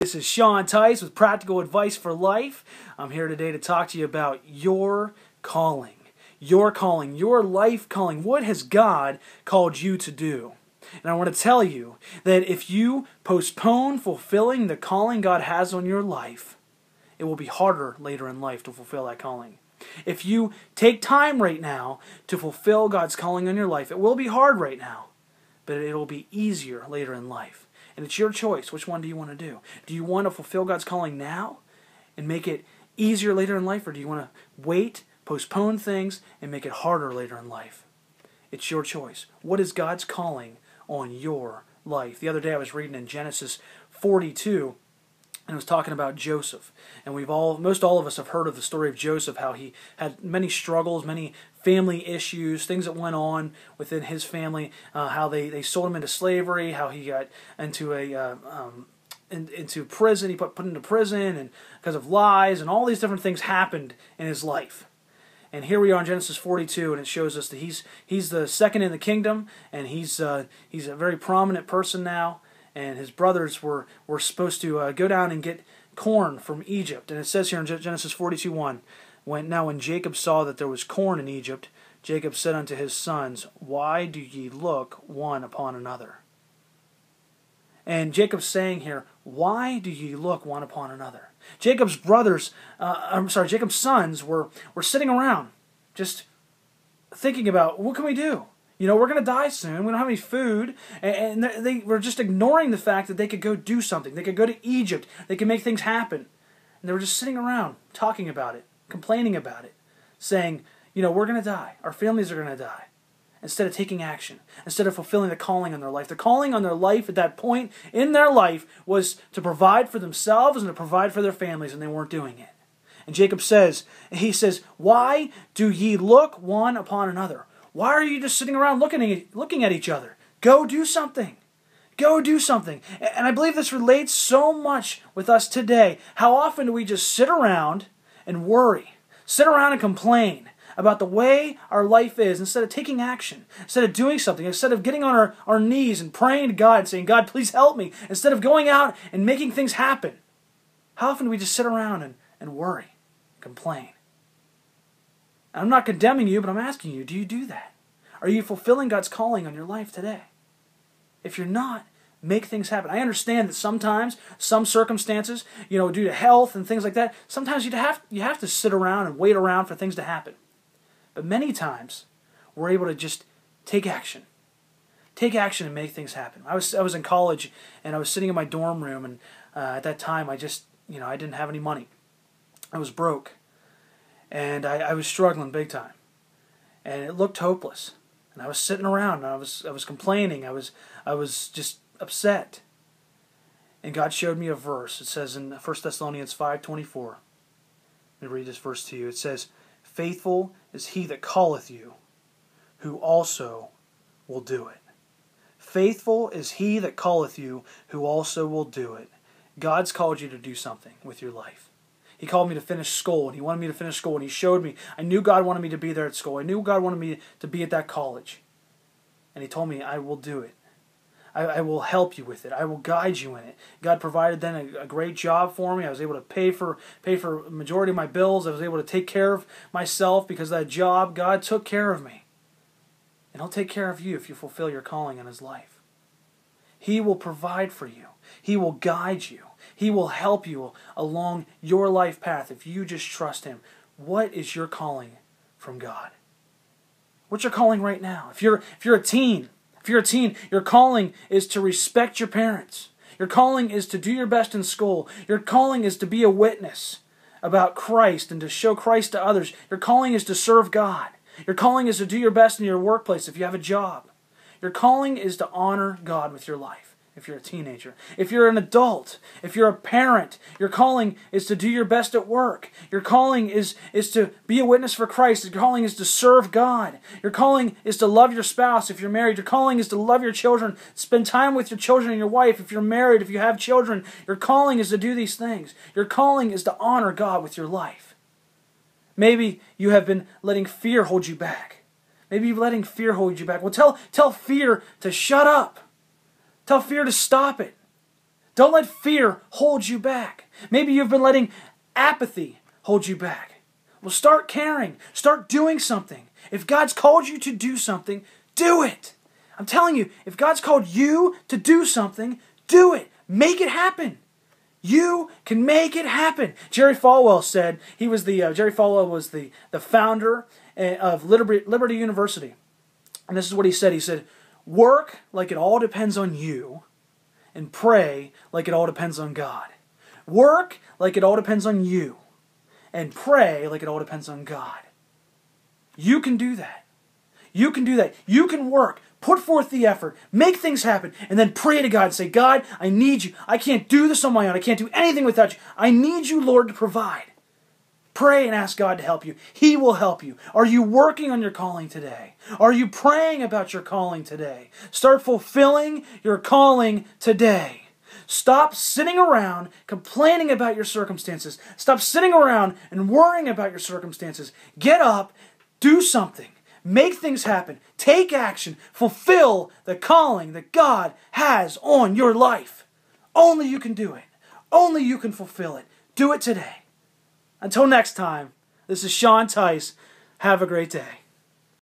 This is Sean Teis with Practical Advice for Life. I'm here today to talk to you about your calling. Your calling, your life calling. What has God called you to do? And I want to tell you that if you postpone fulfilling the calling God has on your life, it will be harder later in life to fulfill that calling. If you take time right now to fulfill God's calling on your life, it will be hard right now, but it will be easier later in life. And it's your choice. Which one do you want to do? Do you want to fulfill God's calling now and make it easier later in life, or do you want to wait, postpone things, and make it harder later in life? It's your choice. What is God's calling on your life? The other day I was reading in Genesis 42 and it was talking about Joseph. And we've all, most all of us have heard of the story of Joseph, how he had many struggles, many family issues, things that went on within his family, uh, how they, they sold him into slavery, how he got into a uh, um, in, into prison, he put put into prison, and because of lies, and all these different things happened in his life. And here we are in Genesis 42, and it shows us that he's he's the second in the kingdom, and he's uh, he's a very prominent person now and his brothers were, were supposed to uh, go down and get corn from Egypt. And it says here in Genesis 42 1, when, Now when Jacob saw that there was corn in Egypt, Jacob said unto his sons, Why do ye look one upon another? And Jacob's saying here, Why do ye look one upon another? Jacob's brothers, uh, I'm sorry, Jacob's sons were, were sitting around just thinking about what can we do? You know, we're going to die soon. We don't have any food. And they were just ignoring the fact that they could go do something. They could go to Egypt. They could make things happen. And they were just sitting around talking about it, complaining about it, saying, you know, we're going to die. Our families are going to die. Instead of taking action, instead of fulfilling the calling on their life. The calling on their life at that point in their life was to provide for themselves and to provide for their families, and they weren't doing it. And Jacob says, he says, Why do ye look one upon another? Why are you just sitting around looking at, looking at each other? Go do something. Go do something. And I believe this relates so much with us today. How often do we just sit around and worry, sit around and complain about the way our life is instead of taking action, instead of doing something, instead of getting on our, our knees and praying to God, and saying, God, please help me, instead of going out and making things happen? How often do we just sit around and, and worry, complain? I'm not condemning you, but I'm asking you, do you do that? Are you fulfilling God's calling on your life today? If you're not, make things happen. I understand that sometimes, some circumstances, you know, due to health and things like that, sometimes you have you have to sit around and wait around for things to happen. But many times, we're able to just take action. Take action and make things happen. I was I was in college and I was sitting in my dorm room and uh, at that time I just you know I didn't have any money. I was broke and I, I was struggling big time, and it looked hopeless. And I was sitting around, and I was I was complaining. I was I was just upset. And God showed me a verse. It says in 1 Thessalonians 5:24. Let me read this verse to you. It says, "Faithful is he that calleth you, who also will do it." Faithful is he that calleth you, who also will do it. God's called you to do something with your life. He called me to finish school, and he wanted me to finish school, and he showed me. I knew God wanted me to be there at school. I knew God wanted me to be at that college. And he told me, I will do it. I, I will help you with it. I will guide you in it. God provided then a, a great job for me. I was able to pay for pay for majority of my bills. I was able to take care of myself because that job, God took care of me. And He'll take care of you if you fulfill your calling in His life. He will provide for you. He will guide you. He will help you along your life path if you just trust Him. What is your calling from God? What's your calling right now? If you're if you're a teen, if you're a teen, your calling is to respect your parents. Your calling is to do your best in school. Your calling is to be a witness about Christ and to show Christ to others. Your calling is to serve God. Your calling is to do your best in your workplace if you have a job. Your calling is to honor God with your life if you're a teenager. If you're an adult, if you're a parent, your calling is to do your best at work. Your calling is, is to be a witness for Christ. Your calling is to serve God. Your calling is to love your spouse if you're married. Your calling is to love your children, spend time with your children and your wife if you're married, if you have children. Your calling is to do these things. Your calling is to honor God with your life. Maybe you have been letting fear hold you back. Maybe you're letting fear hold you back. Well, tell, tell fear to shut up. Tell fear to stop it. Don't let fear hold you back. Maybe you've been letting apathy hold you back. Well, start caring. Start doing something. If God's called you to do something, do it. I'm telling you, if God's called you to do something, do it. Make it happen. You can make it happen. Jerry Falwell said he was the uh, Jerry Falwell was the the founder uh, of Liberty, Liberty University, and this is what he said. He said, "Work like it all depends on you, and pray like it all depends on God. Work like it all depends on you, and pray like it all depends on God. You can do that. You can do that. You can work. Put forth the effort, make things happen, and then pray to God and say, God, I need you. I can't do this on my own. I can't do anything without you. I need you, Lord, to provide. Pray and ask God to help you. He will help you. Are you working on your calling today? Are you praying about your calling today? Start fulfilling your calling today. Stop sitting around complaining about your circumstances. Stop sitting around and worrying about your circumstances. Get up, do something. Make things happen. Take action. Fulfill the calling that God has on your life. Only you can do it. Only you can fulfill it. Do it today. Until next time, this is Sean Teis. Have a great day.